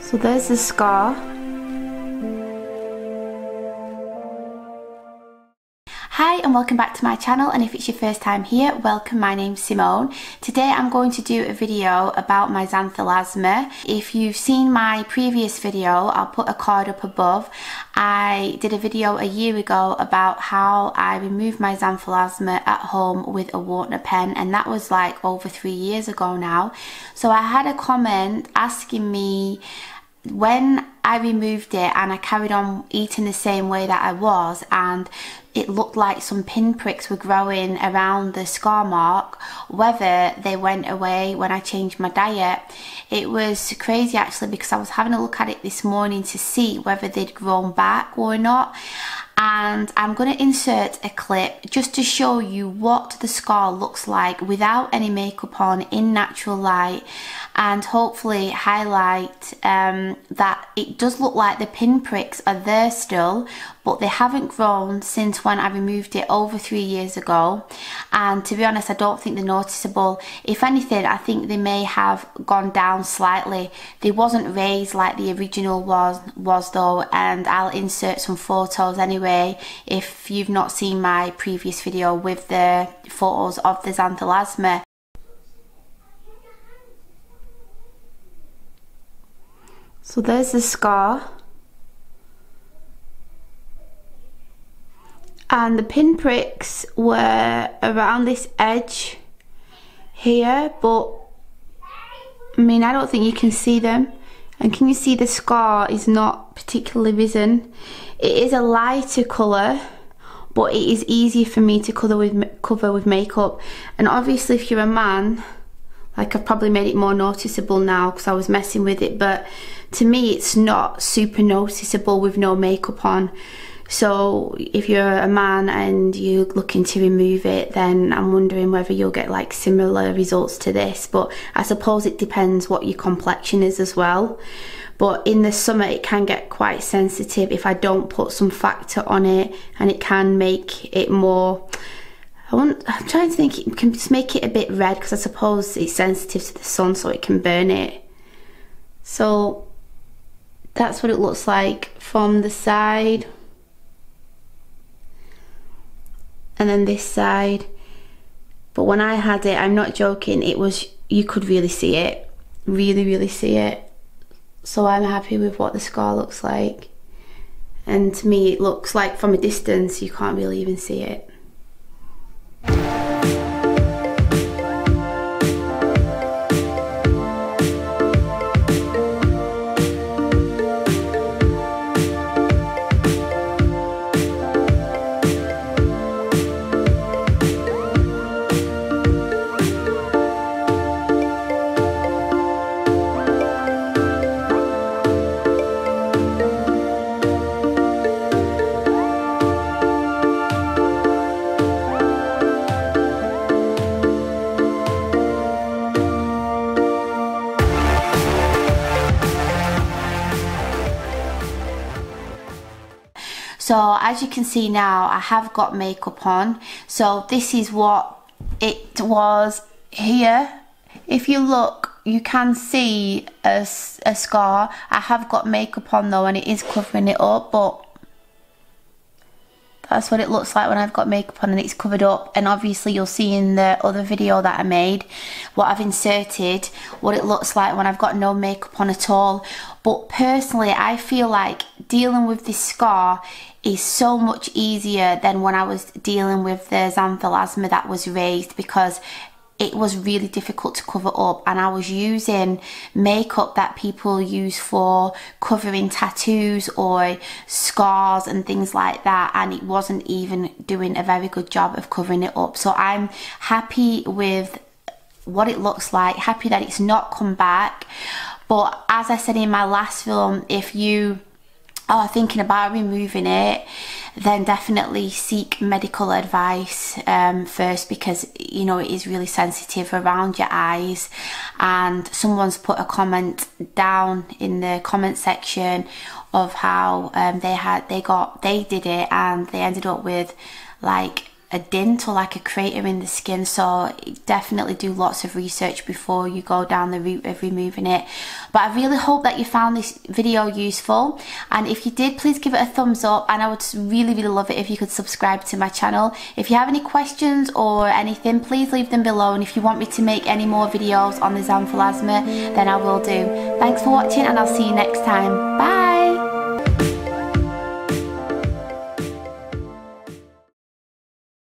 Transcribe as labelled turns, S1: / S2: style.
S1: So there's the scar. Hi and welcome back to my channel and if it's your first time here, welcome, my name's Simone. Today I'm going to do a video about my xanthelasma. If you've seen my previous video, I'll put a card up above. I did a video a year ago about how I removed my xanthelasma at home with a Wartner pen and that was like over three years ago now. So I had a comment asking me when I removed it and I carried on eating the same way that I was and it looked like some pinpricks were growing around the scar mark, whether they went away when I changed my diet. It was crazy actually because I was having a look at it this morning to see whether they'd grown back or not and I'm going to insert a clip just to show you what the scar looks like without any makeup on in natural light and hopefully highlight um, that it does look like the pinpricks are there still but they haven't grown since when I removed it over three years ago. And to be honest I don't think they're noticeable. If anything I think they may have gone down slightly. They wasn't raised like the original was was though and I'll insert some photos anyway if you've not seen my previous video with the photos of the xanthelasma so there's the scar and the pinpricks were around this edge here but I mean I don't think you can see them. And can you see the scar is not particularly risen? It is a lighter colour but it is easier for me to cover with cover with makeup. And obviously if you're a man like I've probably made it more noticeable now because I was messing with it but to me it's not super noticeable with no makeup on so if you're a man and you're looking to remove it, then I'm wondering whether you'll get like similar results to this. But I suppose it depends what your complexion is as well. But in the summer, it can get quite sensitive if I don't put some factor on it, and it can make it more. I want, I'm trying to think it can just make it a bit red because I suppose it's sensitive to the sun, so it can burn it. So that's what it looks like from the side. And then this side. But when I had it I'm not joking it was you could really see it. Really really see it. So I'm happy with what the scar looks like. And to me it looks like from a distance you can't really even see it So as you can see now, I have got makeup on. So this is what it was here. If you look, you can see a, a scar. I have got makeup on though and it is covering it up, but that's what it looks like when I've got makeup on and it's covered up. And obviously you'll see in the other video that I made, what I've inserted, what it looks like when I've got no makeup on at all. But personally, I feel like dealing with this scar is so much easier than when I was dealing with the xanthelasma that was raised because it was really difficult to cover up. And I was using makeup that people use for covering tattoos or scars and things like that. And it wasn't even doing a very good job of covering it up. So I'm happy with what it looks like happy that it's not come back. But as I said in my last film if you are thinking about removing it then definitely seek medical advice um, first because you know it is really sensitive around your eyes. And someone's put a comment down in the comment section of how um, they had they got they did it and they ended up with like a dint or like a crater in the skin so definitely do lots of research before you go down the route of removing it But I really hope that you found this video useful. And if you did, please give it a thumbs up. And I would really, really love it if you could subscribe to my channel. If you have any questions or anything, please leave them below. And if you want me to make any more videos on the xanthelasma, then I will do. Thanks for watching and I'll see you next time. Bye!